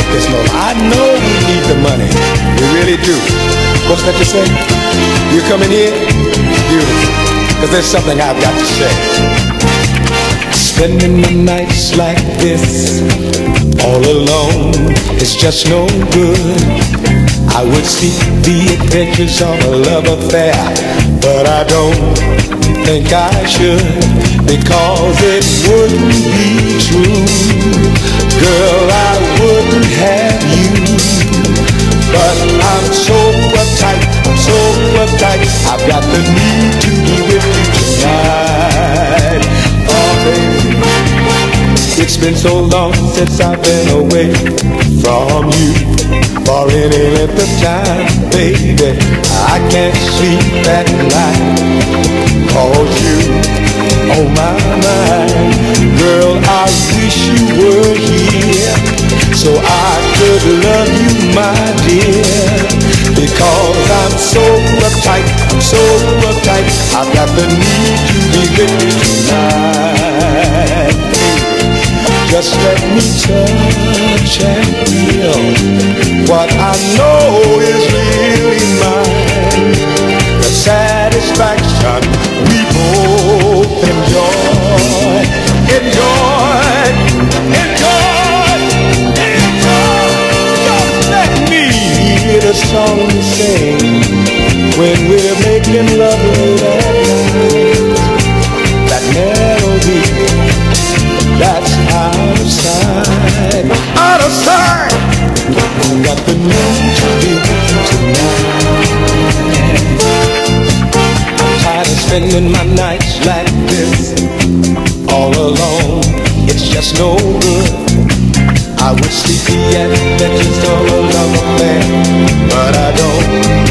this love. I know we need the money. We really do. What's that you say? You coming here? Beautiful. Cause there's something I've got to say. Spending the nights like this, all alone, it's just no good. I would seek the adventures of a love affair, but I don't think I should, because it wouldn't be true. Girl, I been so long since I've been away from you for any length of time, baby. I can't sleep at night. Cause you on my mind. Girl, I wish you were here so I could love you, my dear. Because I'm so uptight, I'm so uptight. I've got the need to be with you tonight. Touch and feel what I know is really mine. The satisfaction we both enjoy, enjoy, enjoy, enjoy. Just let me hear the song we sing when we're making love at night. Spending my nights like this, all alone. It's just no good. I would sleep the adventures of a love affair, but I don't